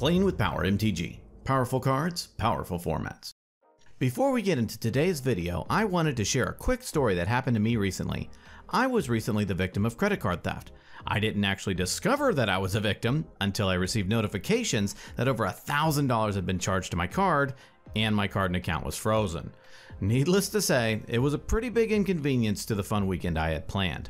Playing with Power MTG. Powerful cards, powerful formats. Before we get into today's video, I wanted to share a quick story that happened to me recently. I was recently the victim of credit card theft. I didn't actually discover that I was a victim until I received notifications that over $1,000 had been charged to my card and my card and account was frozen. Needless to say, it was a pretty big inconvenience to the fun weekend I had planned.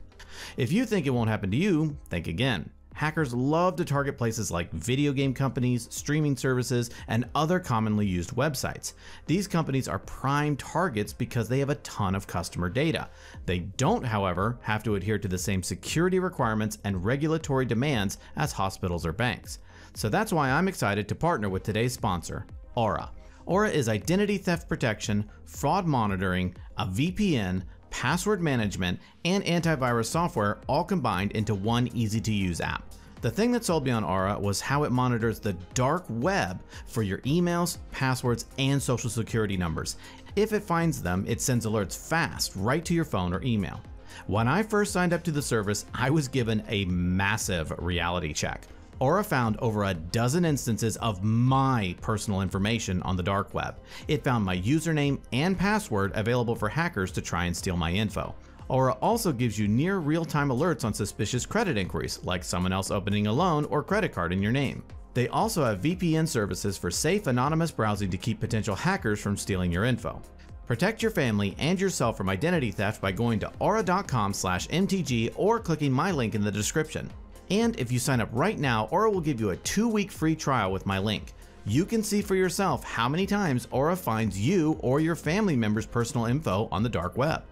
If you think it won't happen to you, think again. Hackers love to target places like video game companies, streaming services, and other commonly used websites. These companies are prime targets because they have a ton of customer data. They don't, however, have to adhere to the same security requirements and regulatory demands as hospitals or banks. So that's why I'm excited to partner with today's sponsor, Aura. Aura is identity theft protection, fraud monitoring, a VPN, password management, and antivirus software all combined into one easy to use app. The thing that sold me on Aura was how it monitors the dark web for your emails, passwords, and social security numbers. If it finds them, it sends alerts fast right to your phone or email. When I first signed up to the service, I was given a massive reality check. Aura found over a dozen instances of my personal information on the dark web. It found my username and password available for hackers to try and steal my info. Aura also gives you near real-time alerts on suspicious credit inquiries, like someone else opening a loan or credit card in your name. They also have VPN services for safe anonymous browsing to keep potential hackers from stealing your info. Protect your family and yourself from identity theft by going to aura.com/mtg or clicking my link in the description. And if you sign up right now, Aura will give you a two-week free trial with my link. You can see for yourself how many times Aura finds you or your family members' personal info on the dark web.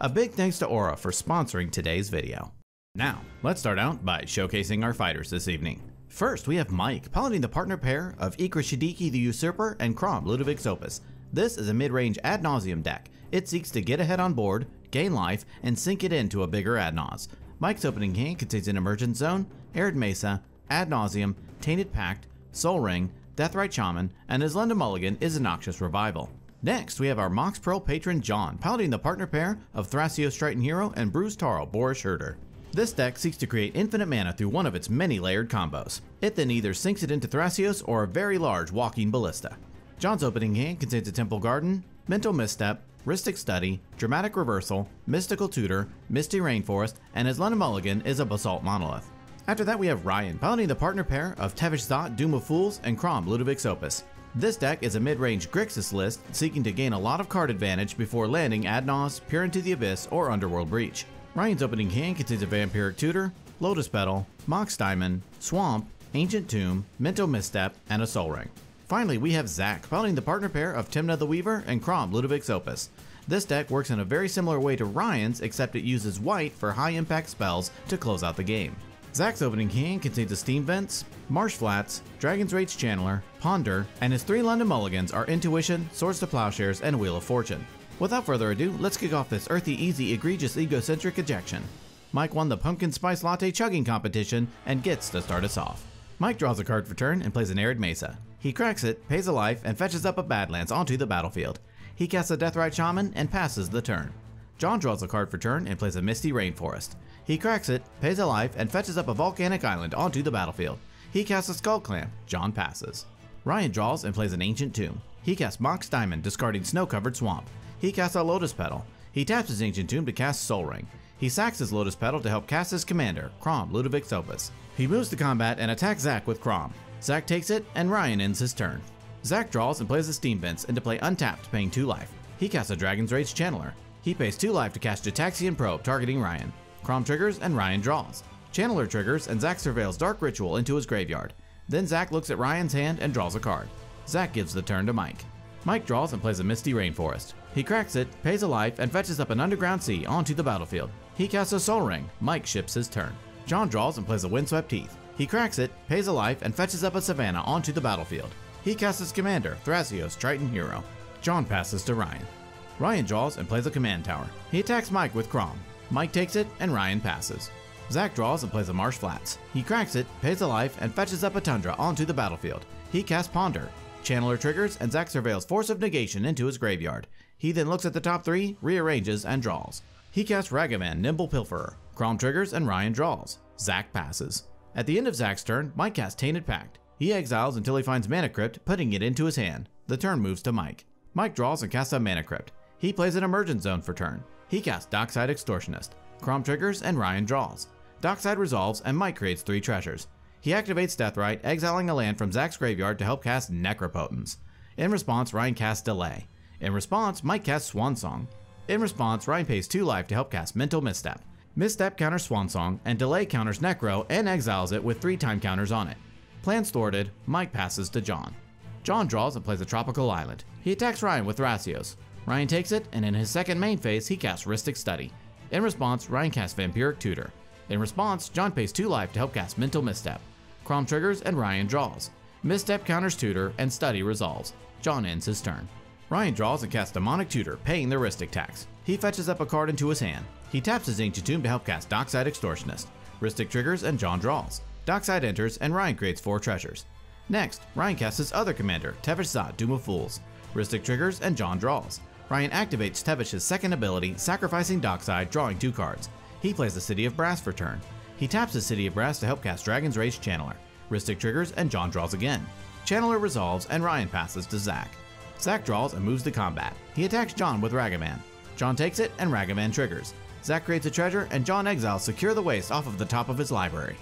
A big thanks to Aura for sponsoring today's video. Now, let's start out by showcasing our fighters this evening. First, we have Mike, piloting the partner pair of Ikra Shidiqi the Usurper and Kraum Ludevic's Opus. This is a mid-range ad nauseam deck. It seeks to get ahead on board, gain life, and sink it into a bigger ad nause. Mike's opening hand contains an Emergence Zone, Arid Mesa, Ad Nauseam, Tainted Pact, Sol Ring, Deathrite Shaman, and his London Mulligan is a Noxious Revival. Next, we have our Mox Pearl patron John, piloting the partner pair of Thrasios Triton Hero and Bruse Tarl Boorish Herder. This deck seeks to create infinite mana through one of its many layered combos. It then either sinks it into Thrasios or a very large walking ballista. John's opening hand contains a Temple Garden, Mental Misstep, Rhystic Study, Dramatic Reversal, Mystical Tutor, Misty Rainforest, and his London Mulligan is a Basalt Monolith. After that we have Ryan, piloting the partner pair of Tevesh Szat, Doom of Fools, and Kraum, Ludevic's Opus. This deck is a mid-range Grixis list seeking to gain a lot of card advantage before landing Adnos, Peer into the Abyss, or Underworld Breach. Ryan's opening hand contains a Vampiric Tutor, Lotus Petal, Mox Diamond, Swamp, Ancient Tomb, Mental Misstep, and a Sol Ring. Finally, we have Zach, piloting the partner pair of Tymna the Weaver and Kraum, Ludevic's Opus. This deck works in a very similar way to Ryan's, except it uses white for high impact spells to close out the game. Zach's opening hand contains a Steam Vents, Marsh Flats, Dragon's Rage Channeler, Ponder, and his three London Mulligans are Intuition, Swords to Plowshares, and Wheel of Fortune. Without further ado, let's kick off this earthy, easy, egregious, egocentric ejection. Mike won the Pumpkin Spice Latte chugging competition and gets to start us off. Mike draws a card for turn and plays an Arid Mesa. He cracks it, pays a life, and fetches up a Badlands onto the battlefield. He casts a Deathrite Shaman and passes the turn. John draws a card for turn and plays a Misty Rainforest. He cracks it, pays a life, and fetches up a volcanic island onto the battlefield. He casts a Skull Clamp. John passes. Ryan draws and plays an Ancient Tomb. He casts Mox Diamond, discarding Snow Covered Swamp. He casts a Lotus Petal. He taps his Ancient Tomb to cast Soul Ring. He sacks his Lotus Petal to help cast his commander, Kraum Ludevic's Opus. He moves to combat and attacks Zach with Kraum. Zach takes it, and Ryan ends his turn. Zach draws and plays a Steam Vents into play untapped, paying 2 life. He casts a Dragon's Rage Channeler. He pays 2 life to cast Gitaxian Probe, targeting Ryan. Kraum triggers and Ryan draws. Channeler triggers and Zach surveils Dark Ritual into his graveyard. Then Zach looks at Ryan's hand and draws a card. Zach gives the turn to Mike. Mike draws and plays a Misty Rainforest. He cracks it, pays a life, and fetches up an Underground Sea onto the battlefield. He casts a Sol Ring. Mike ships his turn. John draws and plays a Windswept Heath. He cracks it, pays a life, and fetches up a Savannah onto the battlefield. He casts his commander, Thrasios Triton Hero. John passes to Ryan. Ryan draws and plays a command tower. He attacks Mike with Kraum. Mike takes it, and Ryan passes. Zach draws and plays a Marsh Flats. He cracks it, pays a life, and fetches up a Tundra onto the battlefield. He casts Ponder. Channeler triggers, and Zach surveils Force of Negation into his graveyard. He then looks at the top three, rearranges, and draws. He casts Ragavan, Nimble Pilferer. Kraum triggers, and Ryan draws. Zach passes. At the end of Zach's turn, Mike casts Tainted Pact. He exiles until he finds Mana Crypt, putting it into his hand. The turn moves to Mike. Mike draws and casts a Mana Crypt. He plays an Emergence Zone for turn. He casts Dockside Extortionist. Kraum triggers and Ryan draws. Dockside resolves and Mike creates three treasures. He activates Deathrite, exiling a land from Zach's graveyard to help cast Necropotence. In response, Ryan casts Delay. In response, Mike casts Swan Song. In response, Ryan pays 2 life to help cast Mental Misstep. Misstep counters Swan Song, and Delay counters Necro and exiles it with 3 time counters on it. Plans thwarted, Mike passes to John. John draws and plays a Tropical Island. He attacks Ryan with Thrasios. Ryan takes it, and in his second main phase, he casts Rhystic Study. In response, Ryan casts Vampiric Tutor. In response, John pays 2 life to help cast Mental Misstep. Kraum triggers and Ryan draws. Misstep counters Tutor, and Study resolves. John ends his turn. Ryan draws and casts Demonic Tutor, paying the Rhystic tax. He fetches up a card into his hand. He taps his Ancient Tomb to help cast Dockside Extortionist. Rhystic triggers and John draws. Dockside enters and Ryan creates 4 treasures. Next, Ryan casts his other commander, Tevesh Szat, Doom of Fools. Rhystic triggers and John draws. Ryan activates Tevesh's second ability, sacrificing Dockside, drawing 2 cards. He plays the City of Brass for turn. He taps the City of Brass to help cast Dragon's Rage Channeler. Rhystic triggers and John draws again. Channeler resolves and Ryan passes to Zach. Zach draws and moves to combat. He attacks John with Ragavan. John takes it and Ragavan triggers. Zach creates a treasure and John exiles Secure the Waste off of the top of his library.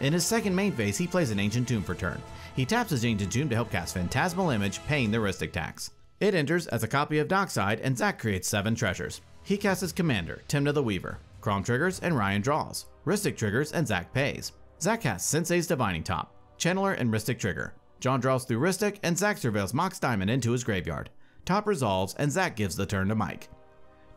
In his second main phase, he plays an Ancient Tomb for turn. He taps his Ancient Tomb to help cast Phantasmal Image, paying the Rhystic tax. It enters as a copy of Dockside and Zach creates 7 treasures. He casts his commander, Tymna the Weaver. Kraum triggers and Ryan draws. Rhystic triggers and Zach pays. Zach casts Sensei's Divining Top. Channeler and Rhystic trigger. John draws through Rhystic, and Zach surveils Mox Diamond into his graveyard. Top resolves, and Zach gives the turn to Mike.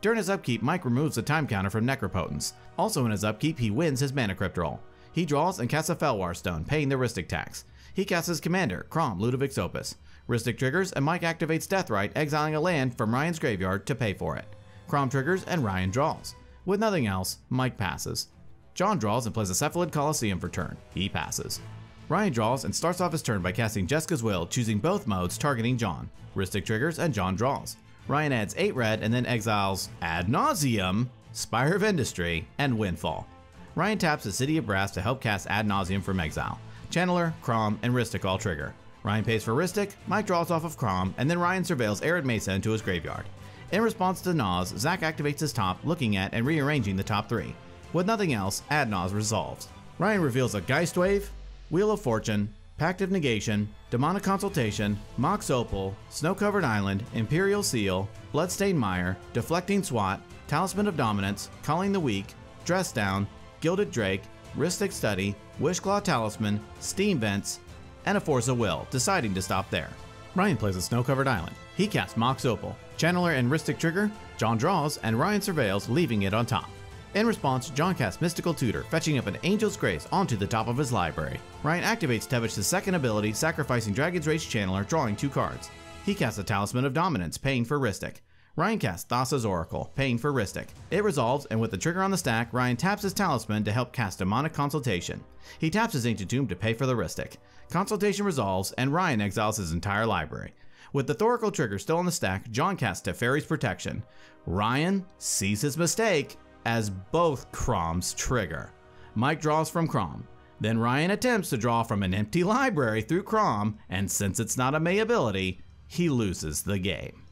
During his upkeep, Mike removes the time counter from Necropotence. Also in his upkeep, he wins his Mana Crypt roll. He draws and casts a Fellwar Stone, paying the Rhystic tax. He casts his commander, Kraum Ludevic's Opus. Rhystic triggers, and Mike activates Deathrite, exiling a land from Ryan's graveyard to pay for it. Kraum triggers, and Ryan draws. With nothing else, Mike passes. John draws and plays a Cephalid Coliseum for turn. He passes. Ryan draws and starts off his turn by casting Jeska's Will, choosing both modes targeting John. Rhystic triggers and John draws. Ryan adds 8 red and then exiles Ad Nauseam, Spire of Industry, and Windfall. Ryan taps the City of Brass to help cast Ad Nauseam from exile. Channeler, Kraum, and Rhystic all trigger. Ryan pays for Rhystic, Mike draws off of Kraum, and then Ryan surveils Arid Mesa into his graveyard. In response to Nas, Zach activates his top, looking at and rearranging the top three. With nothing else, Ad Nas resolves. Ryan reveals a Geist Wave, Wheel of Fortune, Pact of Negation, Demonic Consultation, Mox Opal, Snow Covered Island, Imperial Seal, Bloodstained Mire, Deflecting Swat, Talisman of Dominance, Culling the Weak, Dress Down, Gilded Drake, Rhystic Study, Wishclaw Talisman, Steam Vents, and a Force of Will, deciding to stop there. Ryan plays a snow covered island. He casts Mox Opal. Channeler and Rhystic trigger, John draws, and Ryan surveils, leaving it on top. In response, John casts Mystical Tutor, fetching up an Angel's Grace onto the top of his library. Ryan activates Tevesh's second ability, sacrificing Dragon's Rage Channeler, drawing two cards. He casts a Talisman of Dominance, paying for Rhystic. Ryan casts Thassa's Oracle, paying for Rhystic. It resolves, and with the trigger on the stack, Ryan taps his Talisman to help cast Demonic Consultation. He taps his Ancient Tomb to pay for the Rhystic. Consultation resolves, and Ryan exiles his entire library. With the Thoracle trigger still on the stack, John casts Teferi's Protection. Ryan sees his mistake as both Kraum's trigger. Mike draws from Kraum. Then Ryan attempts to draw from an empty library through Kraum, and since it's not a May ability, he loses the game.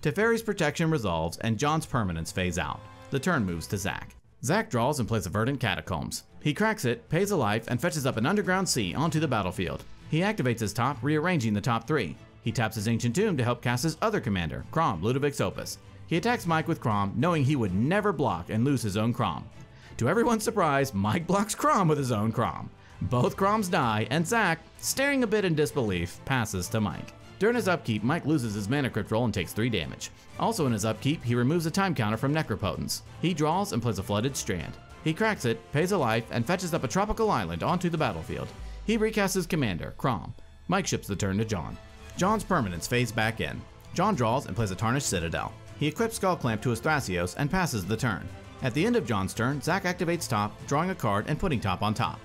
Teferi's protection resolves, and John's permanents phase out. The turn moves to Zach. Zach draws and plays a Verdant Catacombs. He cracks it, pays a life, and fetches up an Underground Sea onto the battlefield. He activates his top, rearranging the top three. He taps his Ancient Tomb to help cast his other commander, Kraum Ludevic's Opus. He attacks Mike with Kraum, knowing he would never block and lose his own Kraum. To everyone's surprise, Mike blocks Kraum with his own Kraum. Both Kraums die, and Zach, staring a bit in disbelief, passes to Mike. During his upkeep, Mike loses his mana crypt roll and takes 3 damage. Also in his upkeep, he removes a time counter from Necropotence. He draws and plays a Flooded Strand. He cracks it, pays a life, and fetches up a tropical island onto the battlefield. He recasts his commander, Kraum. Mike ships the turn to John. John's permanents fades back in. John draws and plays a Tarnished Citadel. He equips Skull Clamp to his Thrasios and passes the turn. At the end of John's turn, Zach activates top, drawing a card and putting top on top.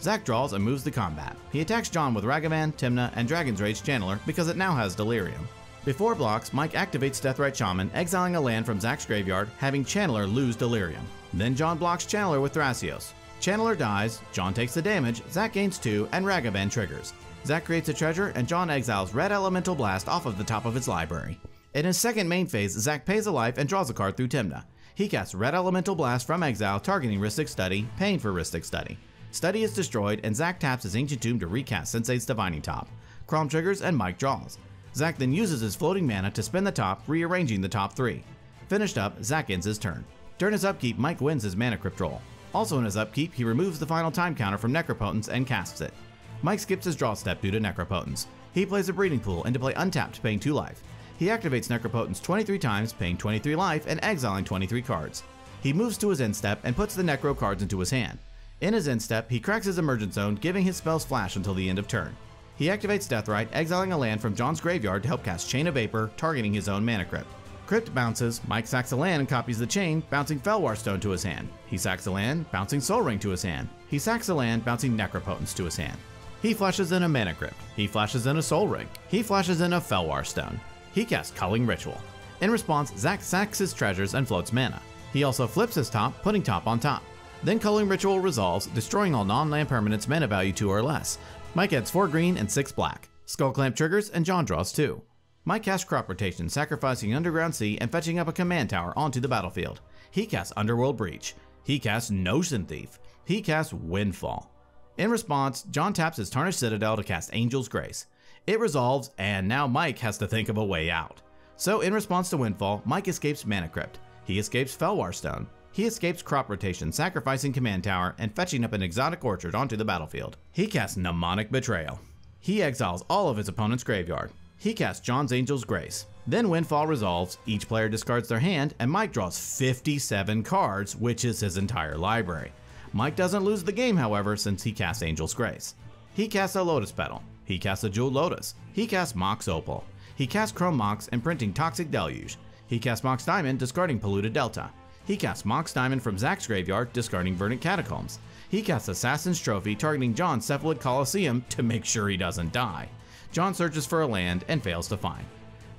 Zach draws and moves the combat. He attacks John with Ragavan, Tymna, and Dragon's Rage Channeler because it now has Delirium. Before blocks, Mike activates Deathrite Shaman, exiling a land from Zach's graveyard, having Channeler lose Delirium. Then John blocks Channeler with Thrasios. Channeler dies, John takes the damage, Zack gains 2, and Ragavan triggers. Zack creates a treasure, and John exiles Red Elemental Blast off of the top of his library. In his second main phase, Zack pays a life and draws a card through Tymna. He casts Red Elemental Blast from exile, targeting Rhystic Study, paying for Rhystic Study. Study is destroyed, and Zack taps his Ancient Tomb to recast Sensei's Divining Top. Kraum triggers, and Mike draws. Zack then uses his floating mana to spin the top, rearranging the top three. Finished up, Zack ends his turn. During his upkeep, Mike wins his Mana Crypt roll. Also in his upkeep, he removes the final time counter from Necropotence and casts it. Mike skips his draw step due to Necropotence. He plays a Breeding Pool into play untapped, paying 2 life. He activates Necropotence 23 times, paying 23 life and exiling 23 cards. He moves to his end step and puts the Necro cards into his hand. In his end step, he cracks his Emergence Zone, giving his spells flash until the end of turn. He activates Deathrite, exiling a land from John's graveyard to help cast Chain of Vapor, targeting his own Mana Crypt. Crypt bounces, Mike sacks a land and copies the chain, bouncing Fellwar Stone to his hand. He sacks a land, bouncing Sol Ring to his hand. He sacks a land, bouncing Necropotence to his hand. He flashes in a Mana Crypt. He flashes in a Sol Ring. He flashes in a Fellwar Stone. He casts Culling Ritual. In response, Zack sacks his treasures and floats mana. He also flips his top, putting top on top. Then Culling Ritual resolves, destroying all non-land permanents mana value 2 or less. Mike adds 4 green and 6 black. Skull Clamp triggers and John draws 2. Mike casts Crop Rotation, sacrificing Underground Sea and fetching up a command tower onto the battlefield. He casts Underworld Breach. He casts Notion Thief. He casts Windfall. In response, John taps his Tarnished Citadel to cast Angel's Grace. It resolves, and now Mike has to think of a way out. So, in response to Windfall, Mike escapes Mana Crypt. He escapes Fellwar Stone. He escapes Crop Rotation, sacrificing Command Tower and fetching up an Exotic Orchard onto the battlefield. He casts Mnemonic Betrayal. He exiles all of his opponent's graveyard. He casts John's Angel's Grace. Then Windfall resolves, each player discards their hand, and Mike draws 57 cards, which is his entire library. Mike doesn't lose the game, however, since he casts Angel's Grace. He casts a Lotus Petal. He casts a Jewel Lotus. He casts Mox Opal. He casts Chrome Mox, imprinting Toxic Deluge. He casts Mox Diamond, discarding Polluted Delta. He casts Mox Diamond from Zack's graveyard, discarding Verdant Catacombs. He casts Assassin's Trophy, targeting John's Cephalid Coliseum to make sure he doesn't die. John searches for a land and fails to find.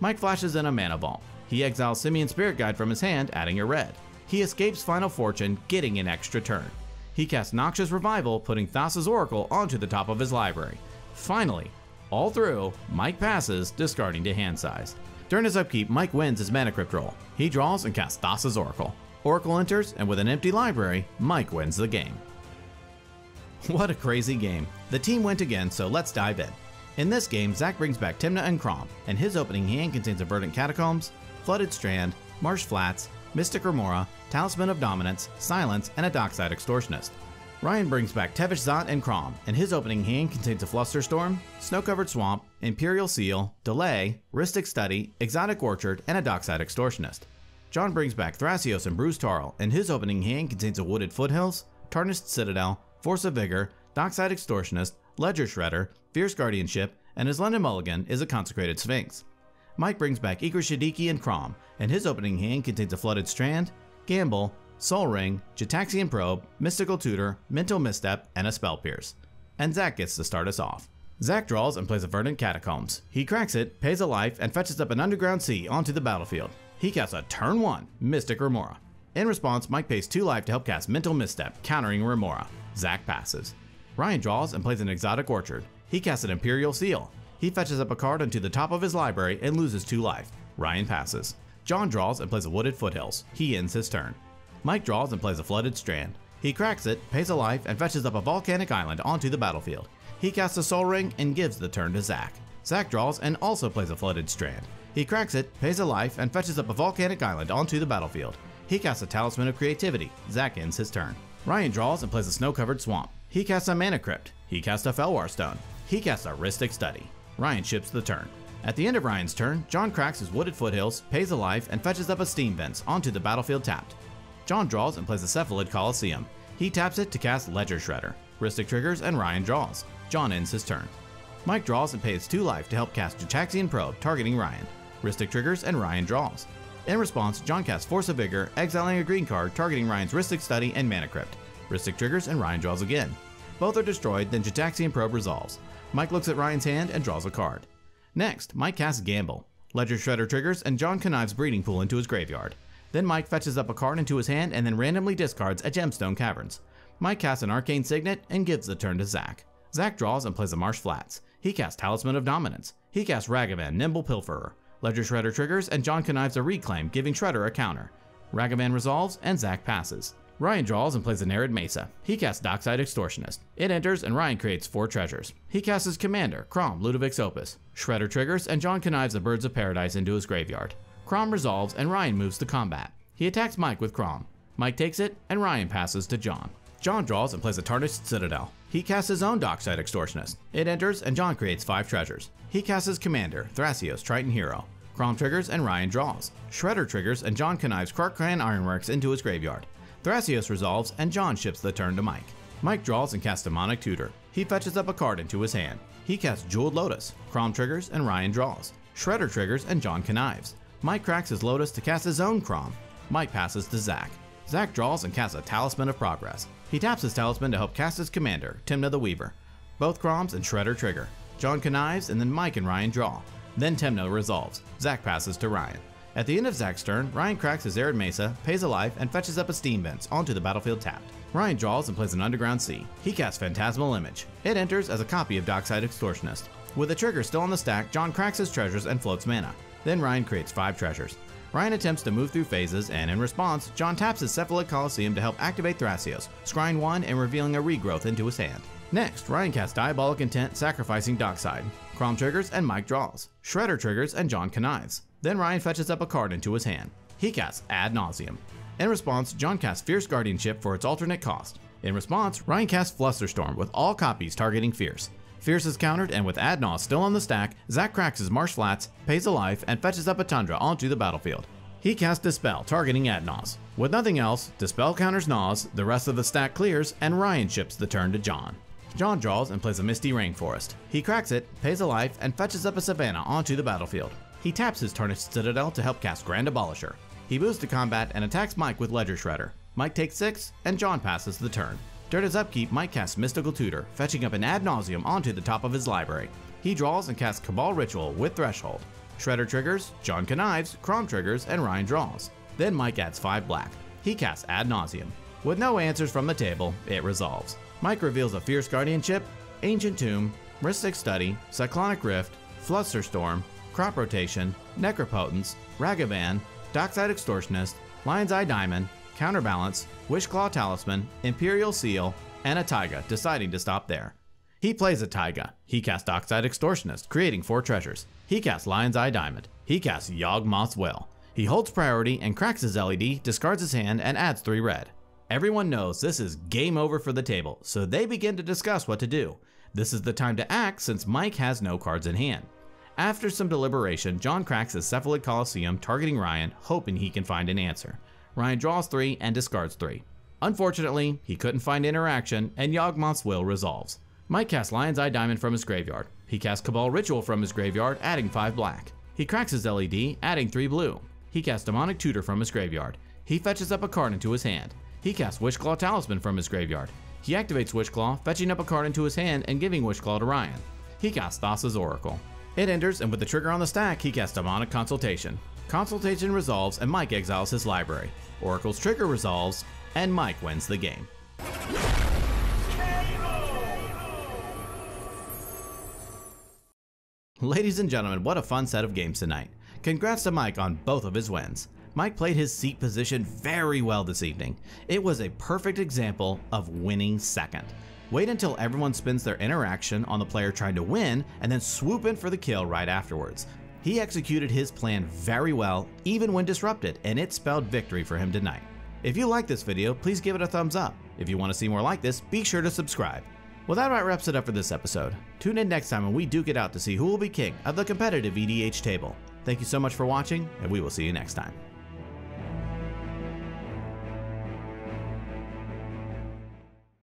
Mike flashes in a mana vault. He exiles Simian Spirit Guide from his hand, adding a red. He escapes Final Fortune, getting an extra turn. He casts Noxious Revival, putting Thassa's Oracle onto the top of his library. Finally, all through, Mike passes, discarding to hand size. During his upkeep, Mike wins his Mana Crypt roll. He draws and casts Thassa's Oracle. Oracle enters, and with an empty library, Mike wins the game. What a crazy game. The team went again, so let's dive in. In this game, Zack brings back Tymna and Kraum, and his opening hand contains a Verdant Catacombs, Flooded Strand, Marsh Flats, Mystic Remora, Talisman of Dominance, Silence, and a Dockside Extortionist. Ryan brings back Tevesh Szat and Kraum, and his opening hand contains a Flusterstorm, Snow-Covered Swamp, Imperial Seal, Delay, Rhystic Study, Exotic Orchard, and a Dockside Extortionist. John brings back Thrasios and Bruse Tarl, and his opening hand contains a Wooded Foothills, Tarnished Citadel, Force of Vigor, Dockside Extortionist, Ledger Shredder, Fierce Guardianship, and his London Mulligan is a Consecrated Sphinx. Mike brings back Ikra Shidiqi and Kraum, and his opening hand contains a Flooded Strand, Gamble, Sol Ring, Gitaxian Probe, Mystical Tutor, Mental Misstep, and a Spell Pierce. And Zack gets to start us off. Zack draws and plays a Verdant Catacombs. He cracks it, pays a life, and fetches up an Underground Sea onto the battlefield. He casts a turn 1 Mystic Remora. In response, Mike pays 2 life to help cast Mental Misstep, countering Remora. Zack passes. Ryan draws and plays an Exotic Orchard. He casts an Imperial Seal. He fetches up a card onto the top of his library and loses 2 life. Ryan passes. John draws and plays a Wooded Foothills. He ends his turn. Mike draws and plays a Flooded Strand. He cracks it, pays a life, and fetches up a Volcanic Island onto the battlefield. He casts a Sol Ring and gives the turn to Zack. Zack draws and also plays a Flooded Strand. He cracks it, pays a life, and fetches up a Volcanic Island onto the battlefield. He casts a Talisman of Creativity. Zack ends his turn. Ryan draws and plays a Snow-Covered Swamp. He casts a Mana Crypt. He casts a Fellwar Stone. He casts a Rhystic Study. Ryan ships the turn. At the end of Ryan's turn, John cracks his Wooded Foothills, pays a life, and fetches up a Steam Vents onto the battlefield tapped. John draws and plays a Cephalid Coliseum. He taps it to cast Ledger Shredder. Rhystic triggers and Ryan draws. John ends his turn. Mike draws and pays 2 life to help cast Gitaxian Probe, targeting Ryan. Rhystic triggers and Ryan draws. In response, John casts Force of Vigor, exiling a green card, targeting Ryan's Rhystic Study and Mana Crypt. Rhystic triggers and Ryan draws again. Both are destroyed, then Gitaxian Probe resolves. Mike looks at Ryan's hand and draws a card. Next, Mike casts Gamble. Ledger Shredder triggers, and John connives Breeding Pool into his graveyard. Then Mike fetches up a card into his hand and then randomly discards a Gemstone Caverns. Mike casts an Arcane Signet and gives the turn to Zack. Zack draws and plays a Marsh Flats. He casts Talisman of Dominance. He casts Ragavan, Nimble Pilferer. Ledger Shredder triggers and John connives a reclaim, giving Shredder a counter. Ragavan resolves and Zack passes. Ryan draws and plays an Arid Mesa. He casts Dockside Extortionist. It enters and Ryan creates four treasures. He casts his commander, Kraum, Ludevic's Opus. Shredder triggers and John connives the Birds of Paradise into his graveyard. Kraum resolves and Ryan moves to combat. He attacks Mike with Kraum. Mike takes it and Ryan passes to John. John draws and plays a Tarnished Citadel. He casts his own Dockside Extortionist. It enters and John creates five treasures. He casts his commander, Thrasios, Triton Hero. Kraum triggers and Ryan draws. Shredder triggers and John connives Krark-Clan Ironworks into his graveyard. Thrasios resolves, and John ships the turn to Mike. Mike draws and casts Demonic Tutor. He fetches up a card into his hand. He casts Jeweled Lotus. Kraum triggers, and Ryan draws. Shredder triggers, and John connives. Mike cracks his Lotus to cast his own Kraum. Mike passes to Zack. Zack draws and casts a Talisman of Progress. He taps his Talisman to help cast his commander, Tymna the Weaver. Both Kraums and Shredder trigger. John connives, and then Mike and Ryan draw. Then Tymna resolves. Zack passes to Ryan. At the end of Zack's turn, Ryan cracks his Arid Mesa, pays a life, and fetches up a Steam Vents onto the battlefield tapped. Ryan draws and plays an Underground Sea. He casts Phantasmal Image. It enters as a copy of Dockside Extortionist. With the trigger still on the stack, John cracks his treasures and floats mana. Then Ryan creates five treasures. Ryan attempts to move through phases, and in response, John taps his Cephalid Coliseum to help activate Thrasios, scrying one and revealing a regrowth into his hand. Next, Ryan casts Diabolic Intent, sacrificing Dockside. Kraum triggers and Mike draws. Shredder triggers and John connives. Then Ryan fetches up a card into his hand. He casts Ad Nauseam. In response, John casts Fierce Guardianship for its alternate cost. In response, Ryan casts Flusterstorm with all copies targeting Fierce. Fierce is countered, and with Adnos still on the stack, Zack cracks his Marsh Flats, pays a life, and fetches up a Tundra onto the battlefield. He casts Dispel, targeting Adnos. With nothing else, Dispel counters Nas, the rest of the stack clears, and Ryan ships the turn to John. John draws and plays a Misty Rainforest. He cracks it, pays a life, and fetches up a Savannah onto the battlefield. He taps his Tarnished Citadel to help cast Grand Abolisher. He moves to combat and attacks Mike with Ledger Shredder. Mike takes 6, and John passes the turn. His upkeep, Mike casts Mystical Tutor, fetching up an Ad nauseam onto the top of his library. He draws and casts Cabal Ritual with Threshold. Shredder triggers, John connives, Kraum triggers, and Ryan draws. Then Mike adds 5 black. He casts Ad Nauseam. With no answers from the table, it resolves. Mike reveals a Fierce Guardianship, Ancient Tomb, Rhystic Study, Cyclonic Rift, Flusterstorm, Crop Rotation, Necropotence, Ragavan, Dockside Extortionist, Lion's Eye Diamond, Counterbalance, Wishclaw Talisman, Imperial Seal, and a Taiga, deciding to stop there. He plays a Taiga. He casts Dockside Extortionist, creating four treasures. He casts Lion's Eye Diamond. He casts Yawgmoth's Will. He holds priority and cracks his LED, discards his hand, and adds three red. Everyone knows this is game over for the table, so they begin to discuss what to do. This is the time to act since Mike has no cards in hand. After some deliberation, John cracks his Cephalid Coliseum, targeting Ryan, hoping he can find an answer. Ryan draws 3 and discards 3. Unfortunately, he couldn't find interaction, and Yawgmoth's will resolves. Mike casts Lion's Eye Diamond from his graveyard. He casts Cabal Ritual from his graveyard, adding 5 black. He cracks his LED, adding 3 blue. He casts Demonic Tutor from his graveyard. He fetches up a card into his hand. He casts Wishclaw Talisman from his graveyard. He activates Wishclaw, fetching up a card into his hand and giving Wishclaw to Ryan. He casts Thassa's Oracle. It enters, and with the trigger on the stack, he casts Demonic Consultation. Consultation resolves, and Mike exiles his library. Oracle's trigger resolves, and Mike wins the game. Ladies and gentlemen, what a fun set of games tonight. Congrats to Mike on both of his wins. Mike played his seat position very well this evening. It was a perfect example of winning second. Wait until everyone spends their interaction on the player trying to win and then swoop in for the kill right afterwards. He executed his plan very well, even when disrupted, and it spelled victory for him tonight. If you like this video, please give it a thumbs up. If you want to see more like this, be sure to subscribe. Well, that about wraps it up for this episode. Tune in next time when we duke it out to see who will be king of the competitive EDH table. Thank you so much for watching, and we will see you next time.